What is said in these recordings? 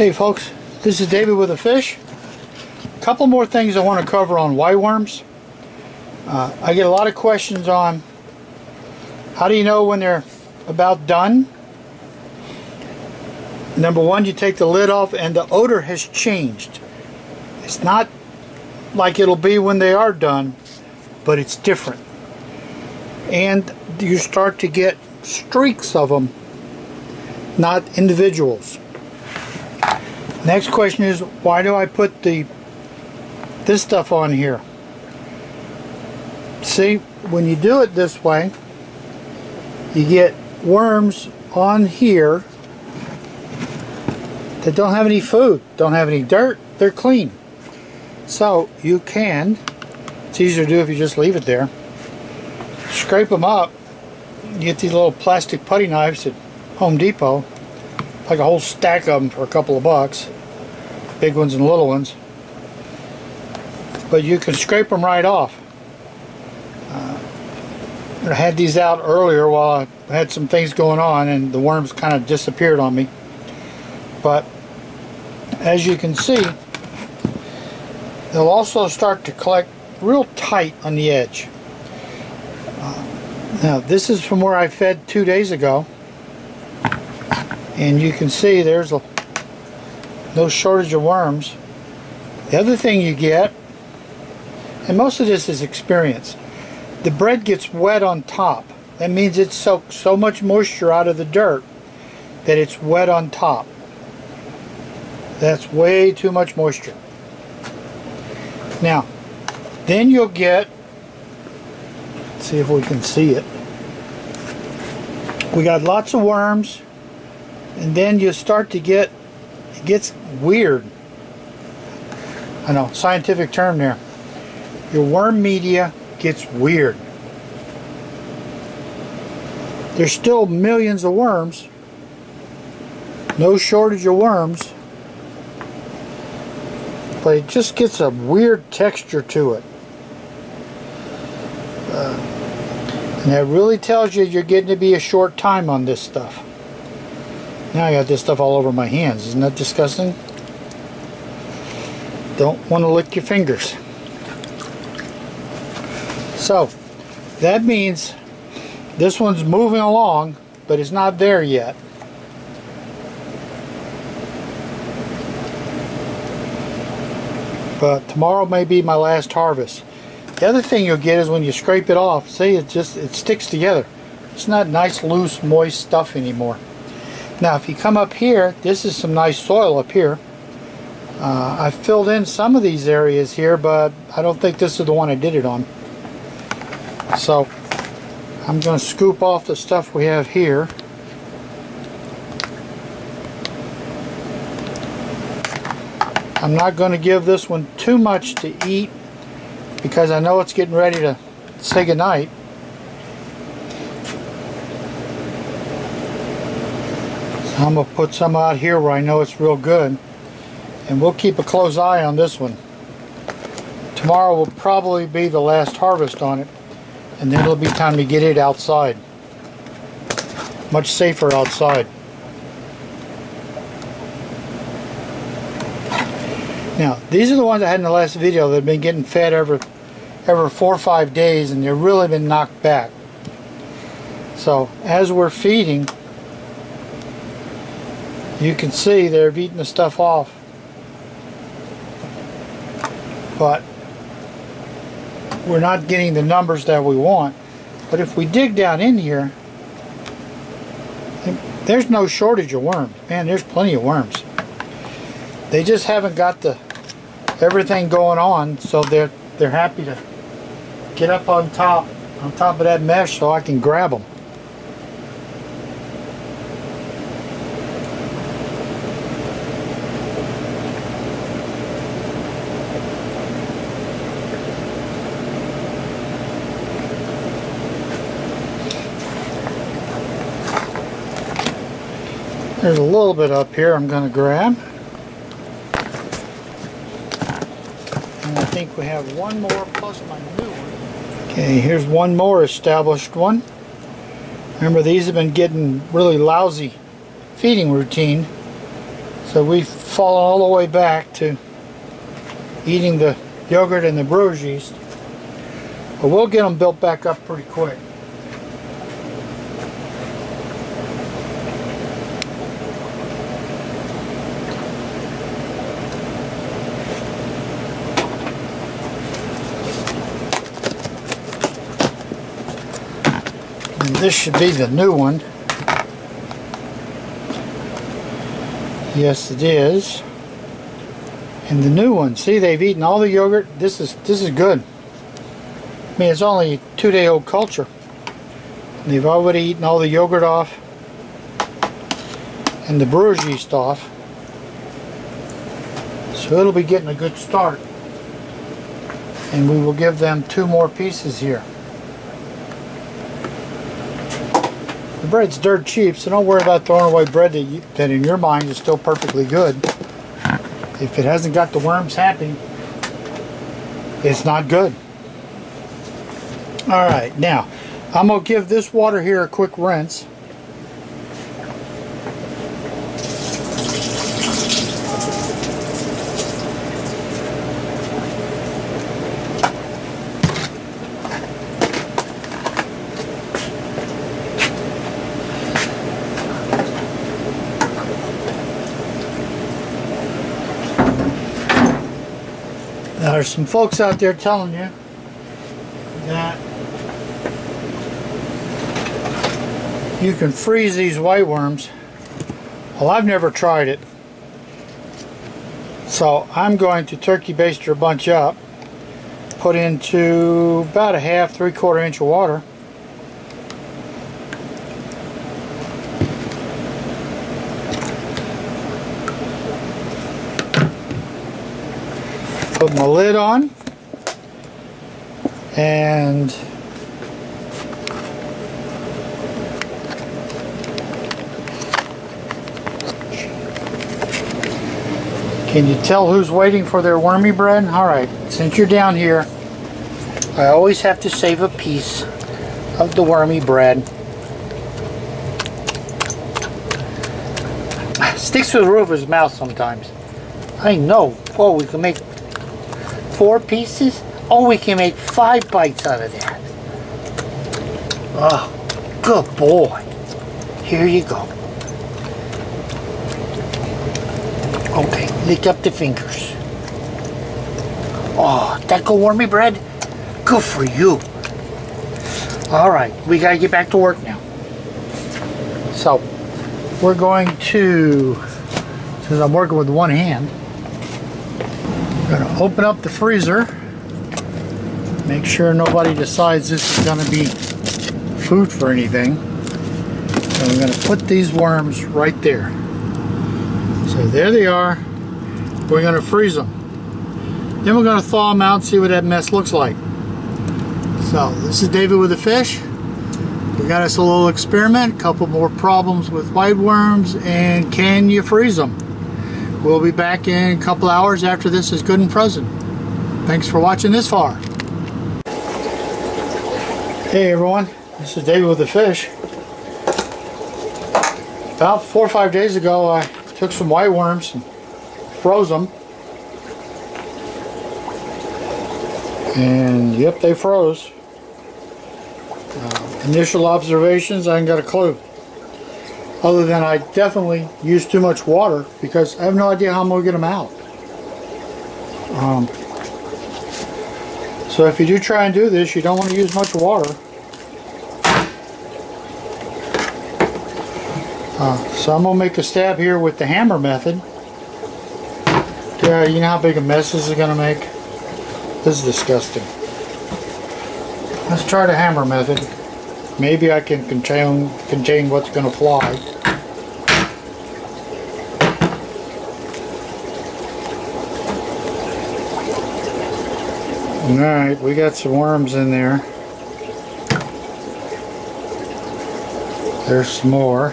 Hey folks, this is David with a fish. A couple more things I want to cover on white worms. Uh, I get a lot of questions on how do you know when they're about done? Number one, you take the lid off and the odor has changed. It's not like it'll be when they are done, but it's different. And you start to get streaks of them, not individuals. Next question is, why do I put the this stuff on here? See, when you do it this way, you get worms on here that don't have any food, don't have any dirt, they're clean. So you can, it's easier to do if you just leave it there, scrape them up, get these little plastic putty knives at Home Depot, like a whole stack of them for a couple of bucks. Big ones and little ones. But you can scrape them right off. Uh, I had these out earlier while I had some things going on and the worms kind of disappeared on me. But as you can see, they'll also start to collect real tight on the edge. Uh, now this is from where I fed two days ago and you can see there's a, no shortage of worms. The other thing you get, and most of this is experience, the bread gets wet on top. That means it soaks so much moisture out of the dirt that it's wet on top. That's way too much moisture. Now, then you'll get, see if we can see it. We got lots of worms and then you start to get it gets weird. I know scientific term there. Your worm media gets weird. There's still millions of worms. No shortage of worms. But it just gets a weird texture to it. Uh, and that really tells you you're getting to be a short time on this stuff now I got this stuff all over my hands. Isn't that disgusting? Don't want to lick your fingers. So, that means this one's moving along, but it's not there yet. But tomorrow may be my last harvest. The other thing you'll get is when you scrape it off, see it just it sticks together. It's not nice, loose, moist stuff anymore. Now if you come up here, this is some nice soil up here. Uh, I filled in some of these areas here, but I don't think this is the one I did it on. So I'm going to scoop off the stuff we have here. I'm not going to give this one too much to eat because I know it's getting ready to say goodnight. I'm going to put some out here where I know it's real good. And we'll keep a close eye on this one. Tomorrow will probably be the last harvest on it. And then it'll be time to get it outside. Much safer outside. Now, these are the ones I had in the last video that have been getting fed every, every four or five days and they've really been knocked back. So, as we're feeding, you can see they're eating the stuff off. But we're not getting the numbers that we want. But if we dig down in here, there's no shortage of worms. Man, there's plenty of worms. They just haven't got the everything going on, so they're they're happy to get up on top on top of that mesh so I can grab them. There's a little bit up here I'm going to grab. And I think we have one more plus my new one. Okay, here's one more established one. Remember these have been getting really lousy feeding routine. So we've fallen all the way back to eating the yogurt and the brewer's yeast. But we'll get them built back up pretty quick. This should be the new one. Yes, it is. And the new one, see, they've eaten all the yogurt. This is this is good. I mean, it's only two-day-old culture. They've already eaten all the yogurt off and the brewer's yeast off. So it'll be getting a good start. And we will give them two more pieces here. The bread's dirt cheap, so don't worry about throwing away bread that, you, that in your mind is still perfectly good. If it hasn't got the worms happy, it's not good. Alright, now, I'm to give this water here a quick rinse. There's some folks out there telling you that you can freeze these white worms. Well, I've never tried it. So I'm going to turkey baster a bunch up, put into about a half, three quarter inch of water. Put my lid on and Can you tell who's waiting for their wormy bread? Alright, since you're down here, I always have to save a piece of the wormy bread. Sticks to the roof of his mouth sometimes. I know. Oh, we can make four pieces? Oh, we can make five bites out of that. Oh, good boy. Here you go. Okay, lick up the fingers. Oh, that go wormy bread? Good for you. All right, we gotta get back to work now. So, we're going to, since I'm working with one hand, I'm gonna open up the freezer. Make sure nobody decides this is gonna be food for anything. And we're gonna put these worms right there. So there they are. We're going to freeze them. Then we're going to thaw them out and see what that mess looks like. So this is David with the fish. We got us a little experiment, a couple more problems with white worms, and can you freeze them? We'll be back in a couple hours after this is good and frozen. Thanks for watching this far. Hey everyone, this is David with the fish. About four or five days ago I took some white worms and froze them. And yep, they froze. Uh, initial observations, I ain't got a clue. Other than I definitely use too much water because I have no idea how I'm going to get them out. Um, so if you do try and do this, you don't want to use much water. Uh, so I'm going to make a stab here with the hammer method. Yeah, you know how big a mess this is going to make? This is disgusting. Let's try the hammer method. Maybe I can contain, contain what's going to fly. Alright, we got some worms in there. There's some more.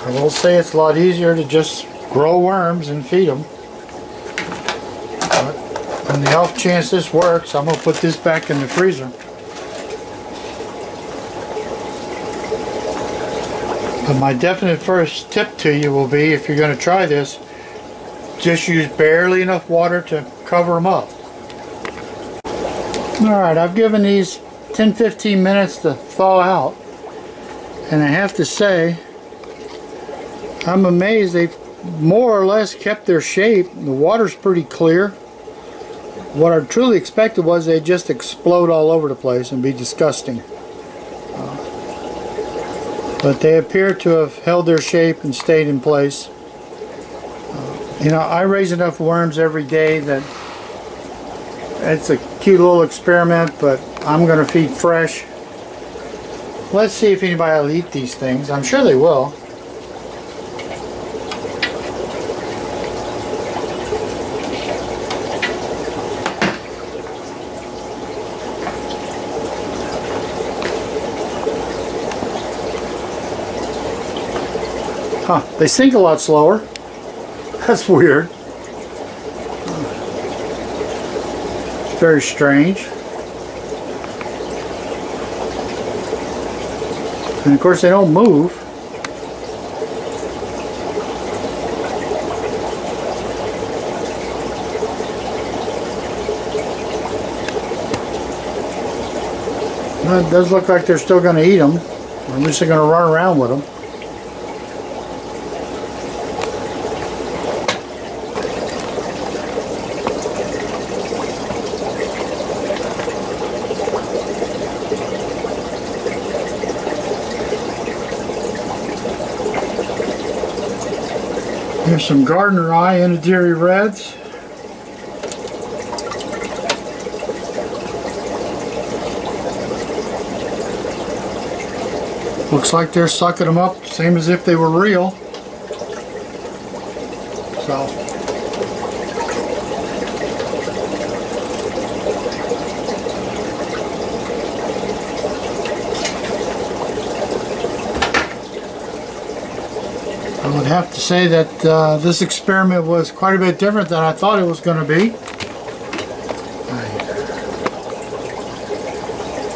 I will say it's a lot easier to just grow worms and feed them on the off chance this works, I'm going to put this back in the freezer. But my definite first tip to you will be, if you're going to try this, just use barely enough water to cover them up. Alright, I've given these 10-15 minutes to thaw out. And I have to say, I'm amazed they've more or less kept their shape. The water's pretty clear. What I truly expected was they'd just explode all over the place and be disgusting. Uh, but they appear to have held their shape and stayed in place. Uh, you know, I raise enough worms every day that it's a cute little experiment, but I'm going to feed fresh. Let's see if anybody will eat these things. I'm sure they will. Huh, they sink a lot slower. That's weird. Very strange. And of course they don't move. It does look like they're still going to eat them. At least they're going to run around with them. Here's some gardneri Enadiri Reds. Looks like they're sucking them up, same as if they were real. So. Would have to say that uh, this experiment was quite a bit different than I thought it was going to be.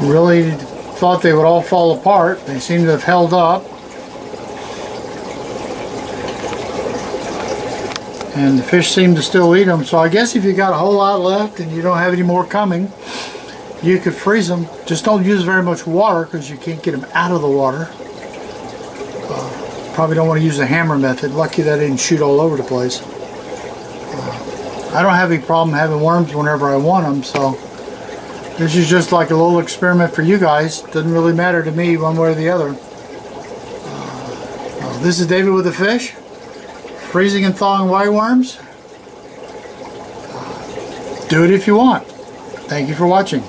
I really thought they would all fall apart. They seem to have held up. And the fish seem to still eat them. So I guess if you got a whole lot left and you don't have any more coming, you could freeze them. Just don't use very much water because you can't get them out of the water. Uh, probably don't want to use the hammer method. Lucky that I didn't shoot all over the place. Uh, I don't have any problem having worms whenever I want them, so this is just like a little experiment for you guys. Doesn't really matter to me one way or the other. Uh, this is David with the fish. Freezing and thawing white worms. Do it if you want. Thank you for watching.